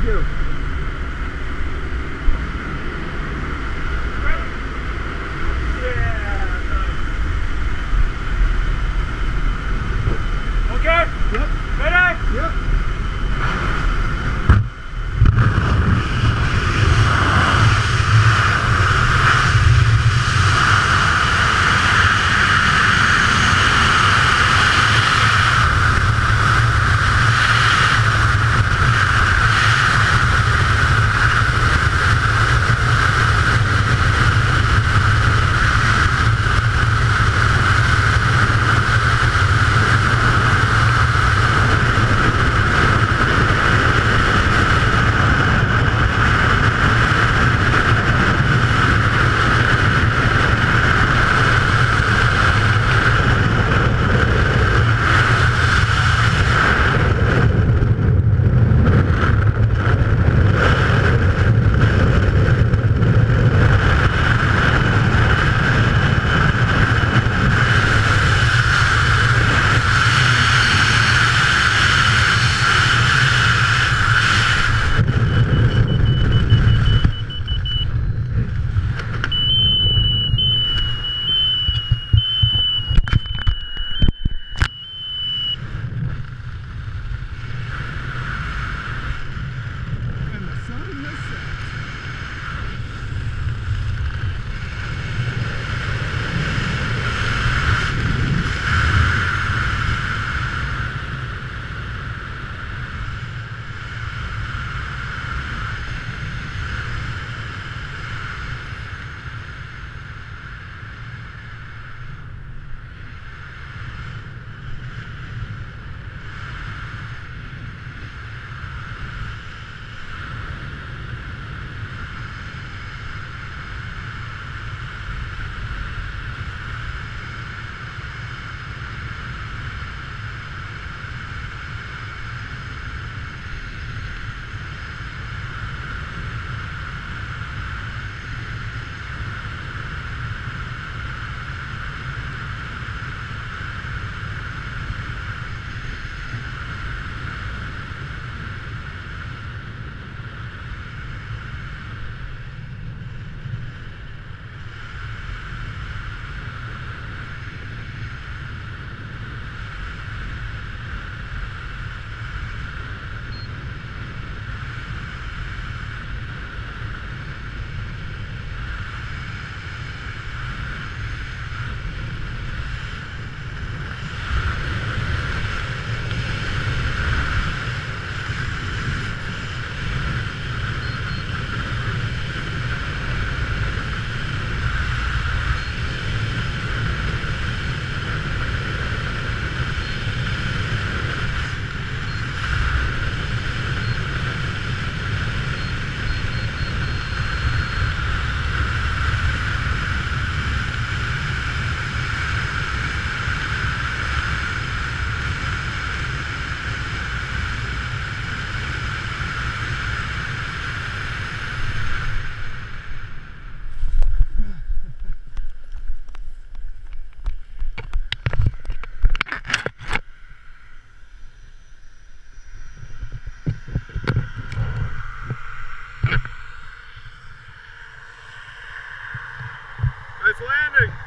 Thank you. landing.